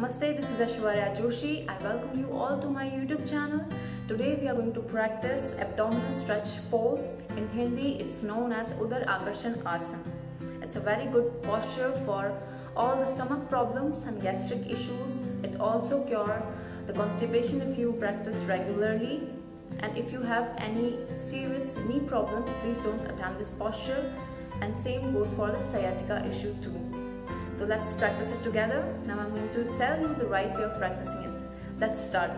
Namaste, this is Aishwarya Joshi. I welcome you all to my YouTube channel. Today we are going to practice abdominal stretch pose. In Hindi, it's known as Udar Akarshan Asana. It's a very good posture for all the stomach problems and gastric issues. It also cure the constipation if you practice regularly. And if you have any serious knee problem, please don't attempt this posture. And same goes for the sciatica issue too. So let's practice it together. Now I'm going to tell you the right way of practicing it. Let's start.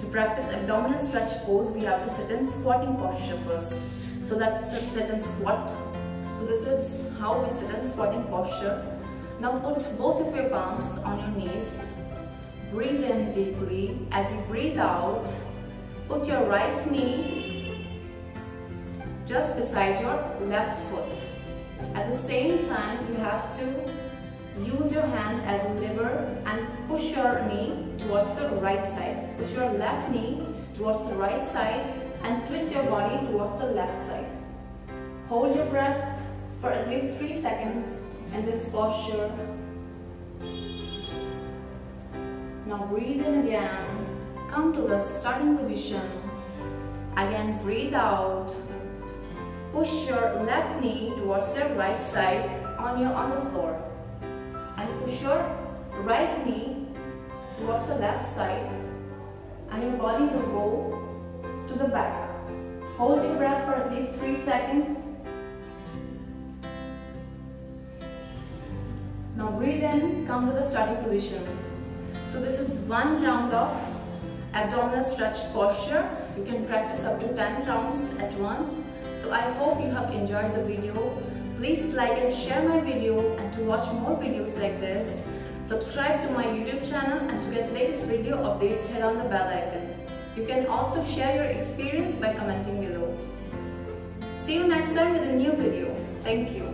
To practice abdominal stretch pose, we have to sit in squatting posture first. So let's sit in squat. So this is how we sit in squatting posture. Now put both of your palms on your knees. Breathe in deeply. As you breathe out, put your right knee just beside your left foot. At the same time, you have to use your hand as a lever and push your knee towards the right side. Push your left knee towards the right side and twist your body towards the left side. Hold your breath for at least 3 seconds in this posture. Now breathe in again. Come to the starting position. Again breathe out. Push your left knee towards your right side on your on the floor. And push your right knee towards the left side and your body will go to the back. Hold your breath for at least 3 seconds. Now breathe in, come to the starting position. So this is one round of abdominal stretch posture. You can practice up to 10 rounds at once. So I hope you have enjoyed the video. Please like and share my video and to watch more videos like this, subscribe to my YouTube channel and to get latest video updates hit on the bell icon. You can also share your experience by commenting below. See you next time with a new video. Thank you.